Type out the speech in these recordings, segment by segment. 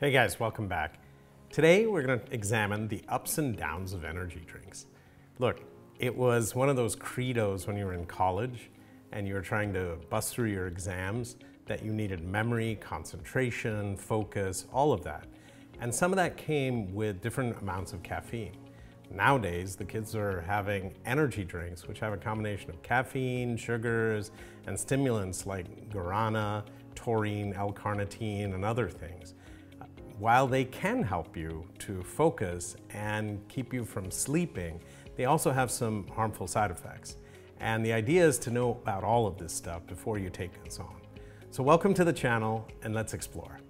Hey guys, welcome back. Today we're going to examine the ups and downs of energy drinks. Look, it was one of those credos when you were in college and you were trying to bust through your exams that you needed memory, concentration, focus, all of that. And some of that came with different amounts of caffeine. Nowadays, the kids are having energy drinks, which have a combination of caffeine, sugars, and stimulants like guarana, taurine, L-carnitine, and other things. While they can help you to focus and keep you from sleeping, they also have some harmful side effects. And the idea is to know about all of this stuff before you take this on. So welcome to the channel and let's explore.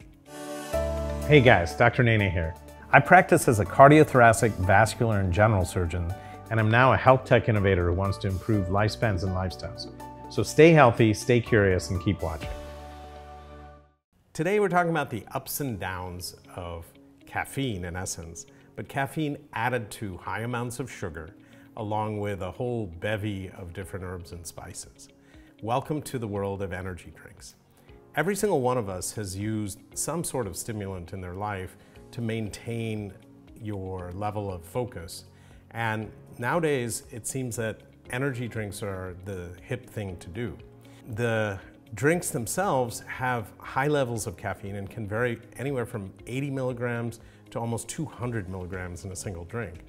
Hey guys, Dr. Nene here. I practice as a cardiothoracic, vascular, and general surgeon, and I'm now a health tech innovator who wants to improve lifespans and lifestyles. So stay healthy, stay curious, and keep watching. Today we're talking about the ups and downs of caffeine in essence, but caffeine added to high amounts of sugar, along with a whole bevy of different herbs and spices. Welcome to the world of energy drinks. Every single one of us has used some sort of stimulant in their life to maintain your level of focus. And nowadays, it seems that energy drinks are the hip thing to do. The drinks themselves have high levels of caffeine and can vary anywhere from 80 milligrams to almost 200 milligrams in a single drink.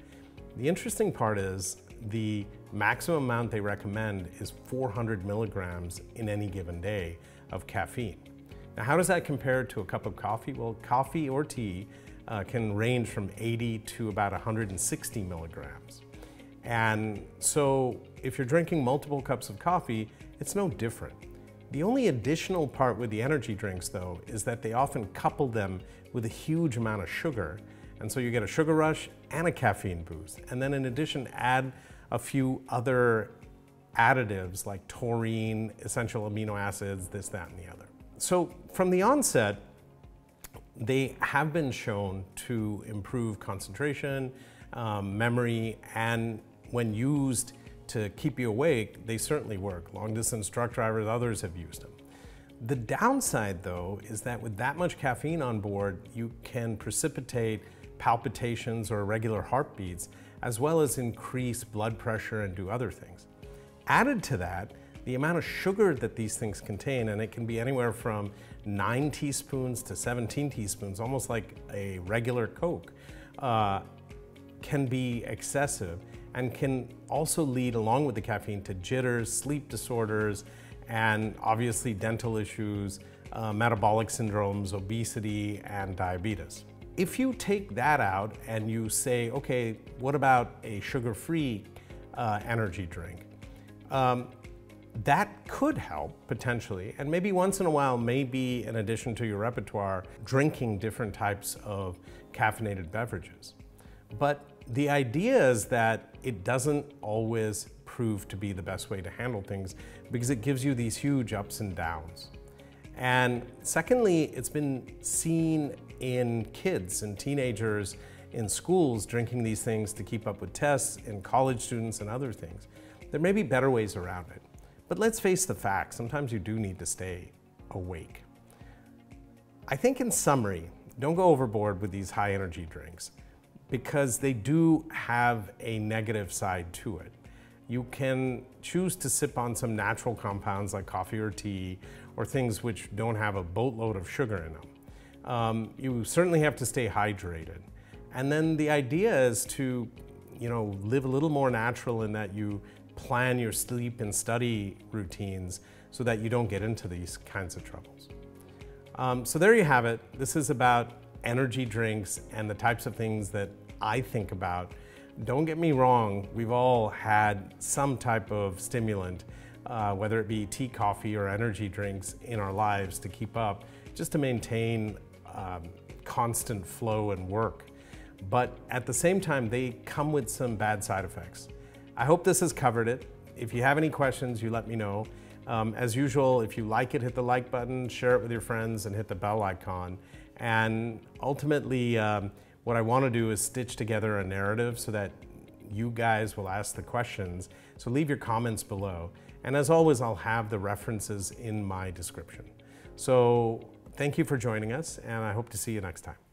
The interesting part is the maximum amount they recommend is 400 milligrams in any given day of caffeine. Now, how does that compare to a cup of coffee? Well, coffee or tea uh, can range from 80 to about 160 milligrams. And so if you're drinking multiple cups of coffee, it's no different. The only additional part with the energy drinks though is that they often couple them with a huge amount of sugar. And so you get a sugar rush and a caffeine boost. And then in addition, add a few other additives like taurine, essential amino acids, this, that, and the other. So from the onset, they have been shown to improve concentration, um, memory, and when used to keep you awake, they certainly work. Long distance truck drivers, others have used them. The downside though is that with that much caffeine on board, you can precipitate palpitations or irregular heartbeats, as well as increase blood pressure and do other things. Added to that, the amount of sugar that these things contain, and it can be anywhere from nine teaspoons to 17 teaspoons, almost like a regular Coke, uh, can be excessive and can also lead, along with the caffeine, to jitters, sleep disorders, and obviously dental issues, uh, metabolic syndromes, obesity, and diabetes. If you take that out and you say, okay, what about a sugar-free uh, energy drink? Um, that could help potentially, and maybe once in a while, maybe in addition to your repertoire, drinking different types of caffeinated beverages. But the idea is that it doesn't always prove to be the best way to handle things because it gives you these huge ups and downs. And secondly, it's been seen in kids and teenagers in schools drinking these things to keep up with tests, in college students and other things. There may be better ways around it. But let's face the facts, sometimes you do need to stay awake. I think in summary, don't go overboard with these high energy drinks because they do have a negative side to it. You can choose to sip on some natural compounds like coffee or tea or things which don't have a boatload of sugar in them. Um, you certainly have to stay hydrated. And then the idea is to, you know, live a little more natural in that you plan your sleep and study routines so that you don't get into these kinds of troubles. Um, so there you have it. This is about energy drinks and the types of things that I think about. Don't get me wrong, we've all had some type of stimulant, uh, whether it be tea, coffee, or energy drinks in our lives to keep up, just to maintain um, constant flow and work. But at the same time, they come with some bad side effects. I hope this has covered it. If you have any questions, you let me know. Um, as usual, if you like it, hit the like button, share it with your friends, and hit the bell icon. And ultimately, um, what I want to do is stitch together a narrative so that you guys will ask the questions. So leave your comments below. And as always, I'll have the references in my description. So thank you for joining us, and I hope to see you next time.